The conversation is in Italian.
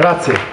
Grazie.